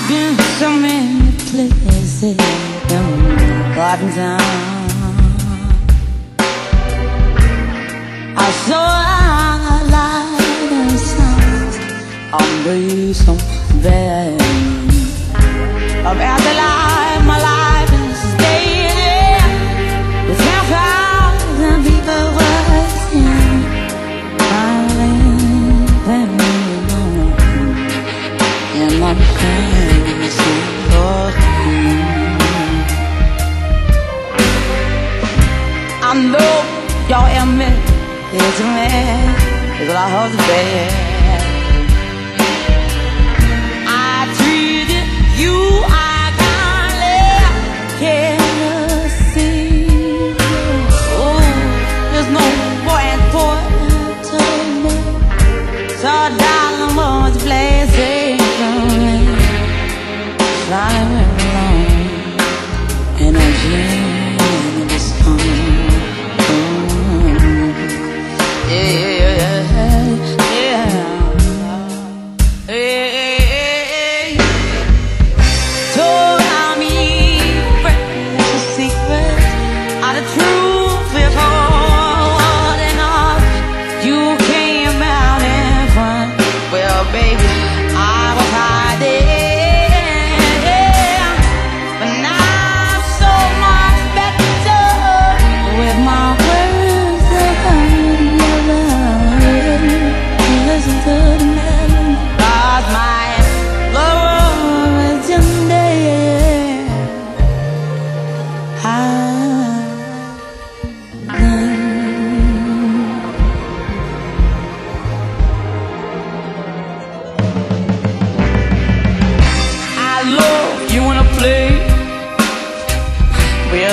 I've been so many places and gotten down. I saw a light and sound on the some bed It's me, it's la hot baby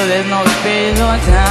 There's no space or time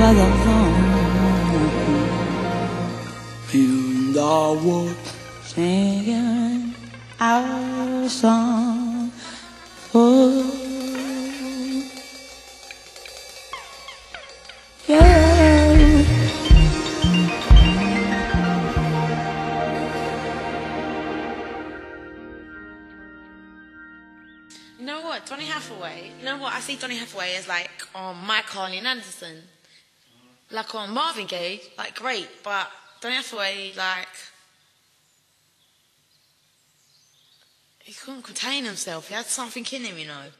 were alone singing our song. Oh, yeah. You know what? Donny Hathaway. You know what? I see Donny Hathaway as like on um, Michael and Anderson, like on Marvin Gaye, like great, but Donny Hathaway like he couldn't contain himself. He had something in him, you know.